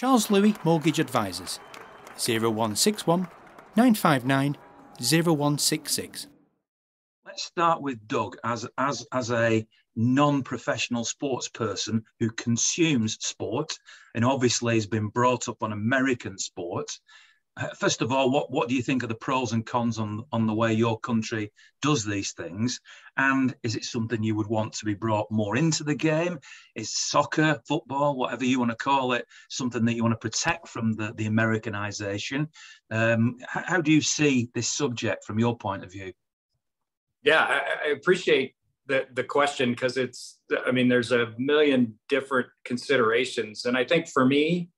Charles Louis Mortgage Advisors 0161 959 0166. Let's start with Doug as as as a non-professional sports person who consumes sport and obviously has been brought up on American sport. First of all, what, what do you think are the pros and cons on, on the way your country does these things? And is it something you would want to be brought more into the game? Is soccer, football, whatever you want to call it, something that you want to protect from the, the Americanization? Um, how, how do you see this subject from your point of view? Yeah, I, I appreciate the, the question because it's, I mean, there's a million different considerations. And I think for me,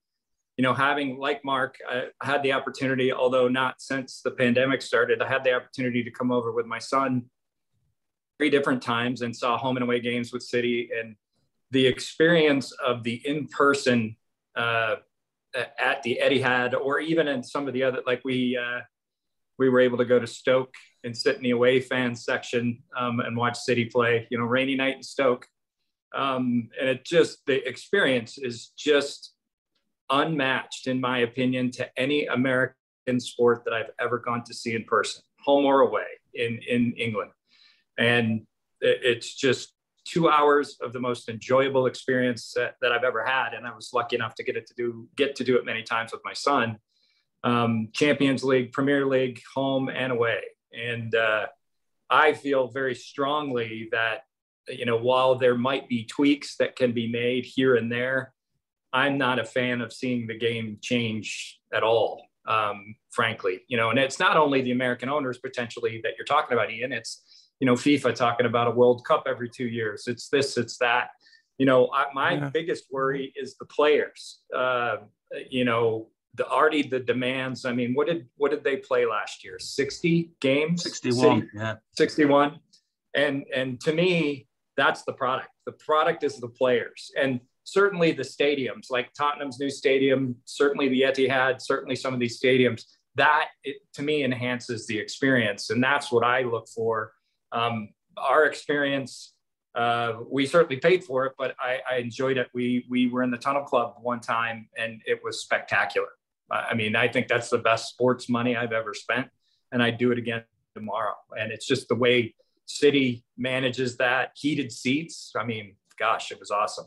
you know, having like Mark, I had the opportunity, although not since the pandemic started, I had the opportunity to come over with my son three different times and saw home and away games with City. And the experience of the in person uh, at the Etihad, or even in some of the other, like we, uh, we were able to go to Stoke and sit in the away fan section um, and watch City play. You know, rainy night in Stoke, um, and it just the experience is just unmatched, in my opinion, to any American sport that I've ever gone to see in person, home or away in, in England. And it's just two hours of the most enjoyable experience that, that, I've ever had. And I was lucky enough to get it to do, get to do it many times with my son. Um, Champions League, Premier League, home and away. And uh, I feel very strongly that, you know, while there might be tweaks that can be made here and there, I'm not a fan of seeing the game change at all, um, frankly. You know, and it's not only the American owners potentially that you're talking about, Ian. It's you know FIFA talking about a World Cup every two years. It's this, it's that. You know, I, my yeah. biggest worry is the players. Uh, you know, the already the demands. I mean, what did what did they play last year? Sixty games. Sixty-one. City, yeah. Sixty-one. And and to me, that's the product. The product is the players. And certainly the stadiums, like Tottenham's new stadium, certainly the Etihad, certainly some of these stadiums, that it, to me enhances the experience. And that's what I look for. Um, our experience, uh, we certainly paid for it, but I, I, enjoyed it. We, we were in the Tunnel Club one time and it was spectacular. I mean, I think that's the best sports money I've ever spent. And I'd do it again tomorrow. And it's just the way City manages that heated seats. I mean, gosh, it was awesome.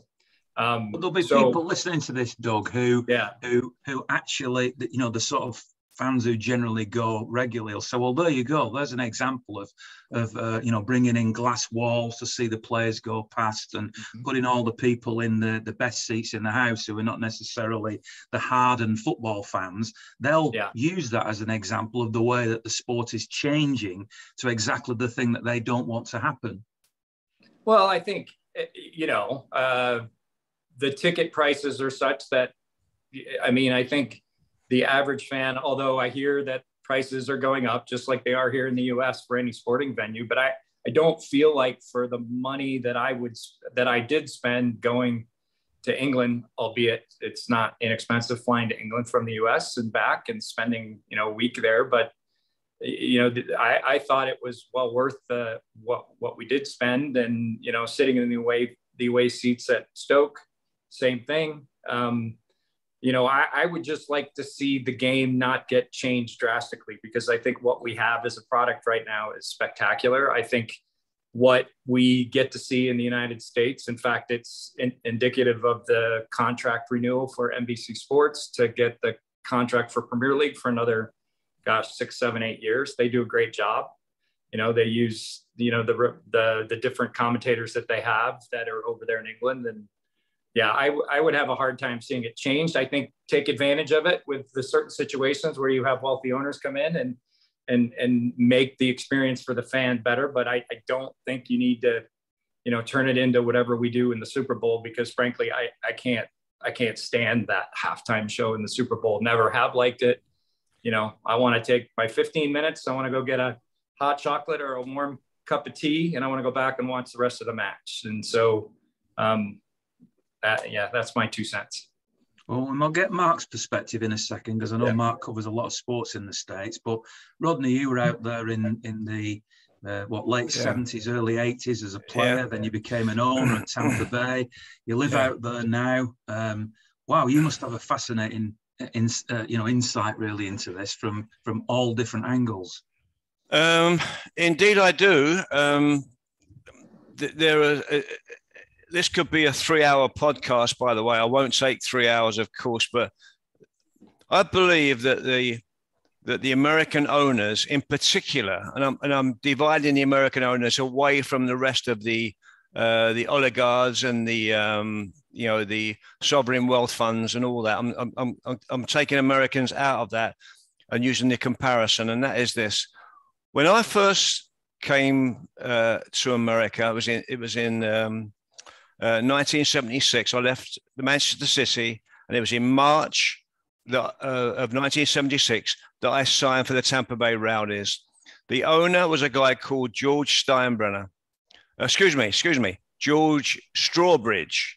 Um, but there'll be so, people listening to this, Doug, who yeah. who who actually, you know, the sort of fans who generally go regularly so well there you go there's an example of of uh, you know bringing in glass walls to see the players go past and mm-hmm. putting all the people in the the best seats in the house who are not necessarily the hardened football fans they'll yeah. use that as an example of the way that the sport is changing to exactly the thing that they don't want to happen well i think eh, you know uh the ticket prices are such that, I mean, I think the average fan, although I hear that prices are going up just like they are here in the US for any sporting venue, but I, I don't feel like for the money that I would, that I did spend going to England, albeit it's not inexpensive flying to England from the US and back and spending, you know, a week there, but you know, I, I thought it was well worth the, what, what we did spend and, you know, sitting in the away, the away seats at Stoke, same thing. Um, you know, I, I, would just like to see the game not get changed drastically because I think what we have as a product right now is spectacular. I think what we get to see in the United States, in fact, it's in, indicative of the contract renewal for NBC Sports to get the contract for Premier League for another, gosh, six, seven, eight years. They do a great job. You know, they use you know the the the different commentators that they have that are over there in England and yeah, I, would have a hard time seeing it changed. I think take advantage of it with the certain situations where you have wealthy owners come in and and and make the experience for the fan better. But I, I don't think you need to, you know, turn it into whatever we do in the Super Bowl because frankly, I, I can't I can't stand that halftime show in the Super Bowl. Never have liked it. You know, I want to take my 15 minutes. I want to go get a hot chocolate or a warm cup of tea, and I want to go back and watch the rest of the match. And so, um, that, yeah, that's my two cents. Well, and I'll get Mark's perspective in a second because I know yeah. Mark covers a lot of sports in the states. But Rodney, you were out there in in the uh, what late seventies, yeah. early eighties as a player. Yeah. Then you became an owner at Tampa Bay. You live out there now. Um, wow, you must have a fascinating in, uh, you know insight really into this from from all different angles. Um, indeed, I do. Um, th- there are. Uh, this could be a three-hour podcast, by the way. I won't take three hours, of course, but I believe that the that the American owners, in particular, and I'm and I'm dividing the American owners away from the rest of the uh, the oligarchs and the um, you know the sovereign wealth funds and all that. I'm, I'm, I'm, I'm taking Americans out of that and using the comparison, and that is this: when I first came uh, to America, it was in it was in um, uh, 1976. I left the Manchester City, and it was in March the, uh, of 1976 that I signed for the Tampa Bay Rowdies. The owner was a guy called George Steinbrenner. excuse me, excuse me, George Strawbridge.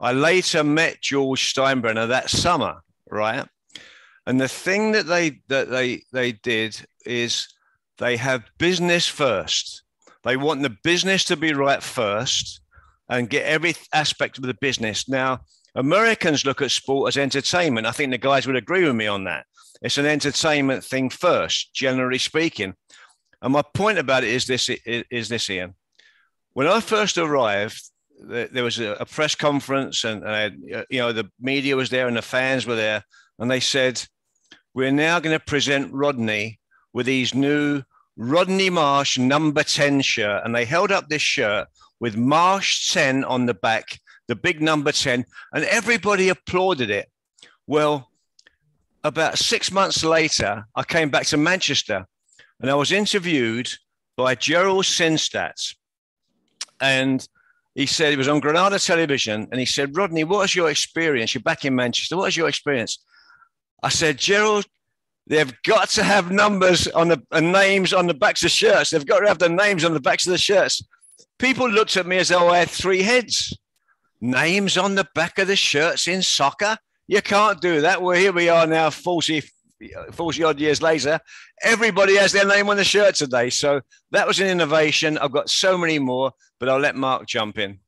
I later met George Steinbrenner that summer, right? And the thing that they that they they did is they have business first. They want the business to be right first and get every aspect of the business. Now, Americans look at sport as entertainment. I think the guys would agree with me on that. It's an entertainment thing first, generally speaking. And my point about it is this: is this, Ian? When I first arrived, there was a, press conference, and, and uh, you know the media was there and the fans were there, and they said, "We're now going to present Rodney with these new Rodney Marsh number ten shirt," and they held up this shirt with Marsh ten on the back, the big number ten, and everybody applauded it. Well, about six months later, I came back to Manchester, and I was interviewed by Gerald Sinstadt, and he said he was on Granada television and he said, Rodney, what is your experience? You're back in Manchester. What is your experience? I said, Gerald, they've got to have numbers on the names on the backs of shirts. They've got to have the names on the backs of the shirts. People looked at me as though I had three heads. Names on the back of the shirts in soccer? You can't do that. Well, here we are now, 40, 40 odd years later. Everybody has their name on the shirt today. So that was an innovation. I've got so many more but I'll let Mark jump in.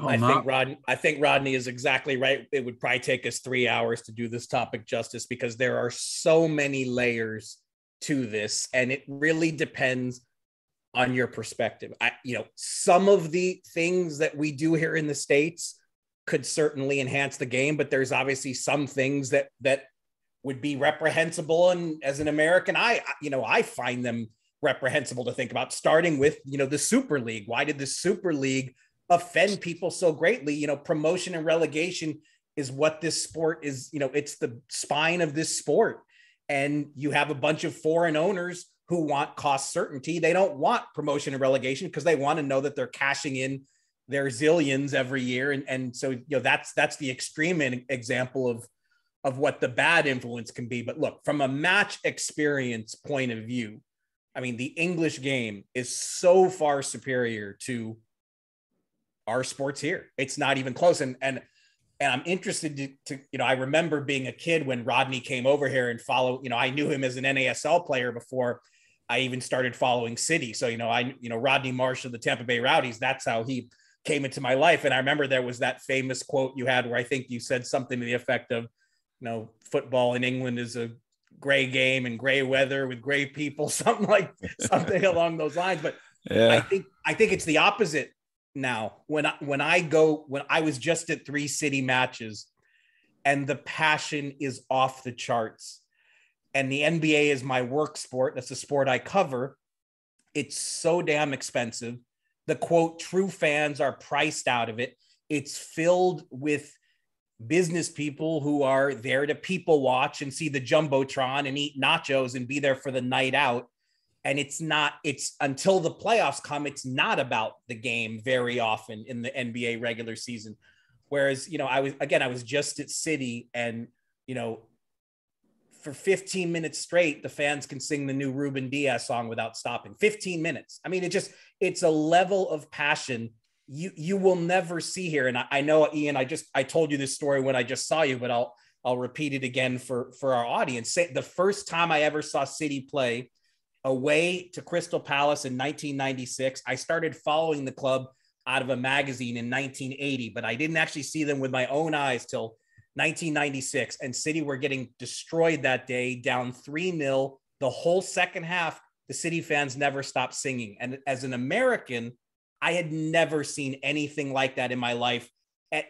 Oh, I think Rod. I think Rodney is exactly right. It would probably take us three hours to do this topic justice because there are so many layers to this, and it really depends on your perspective. I, you know, some of the things that we do here in the states could certainly enhance the game, but there's obviously some things that that would be reprehensible. And as an American, I, you know, I find them reprehensible to think about, starting with, you know, the Super League. Why did the Super League offend people so greatly? You know, promotion and relegation is what this sport is, you know, it's the spine of this sport. And you have a bunch of foreign owners who want cost certainty. They don't want promotion and relegation because they want to know that they're cashing in their zillions every year. And, and so, you know, that's that's the extreme example of of what the bad influence can be. But look, from a match experience point of view, I mean, the English game is so far superior to our sports here. It's not even close. And and and I'm interested to, to, you know, I remember being a kid when Rodney came over here and follow, you know, I knew him as an NASL player before I even started following City. So, you know, I, you know, Rodney Marsh of the Tampa Bay Rowdies, that's how he came into my life. And I remember there was that famous quote you had where I think you said something to the effect of, you know, football in England is a gray game and gray weather with gray people, something like something along those lines. But yeah. I think I think it's the opposite now. When I when I go when I was just at three city matches and the passion is off the charts. And the NBA is my work sport. That's the sport I cover. It's so damn expensive. The quote, true fans are priced out of it. It's filled with business people who are there to people watch and see the jumbotron and eat nachos and be there for the night out and it's not it's until the playoffs come it's not about the game very often in the NBA regular season whereas you know I was again I was just at City and you know for 15 minutes straight the fans can sing the new Ruben Dias song without stopping 15 minutes I mean it just it's a level of passion you you will never see here. And I, I, know Ian, I just I told you this story when I just saw you, but I'll I'll repeat it again for for our audience. The first time I ever saw City play away to Crystal Palace in 1996, I started following the club out of a magazine in 1980, but I didn't actually see them with my own eyes till 1996, and City were getting destroyed that day, down 3 0. The whole second half, the City fans never stopped singing. And as an American, I had never seen anything like that in my life. At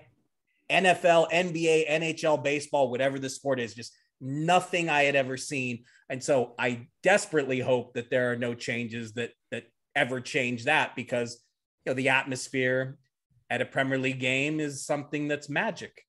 NFL, NBA, NHL, baseball, whatever the sport is, just nothing I had ever seen. And so I desperately hope that there are no changes that that ever change that because you know the atmosphere at a Premier League game is something that's magic.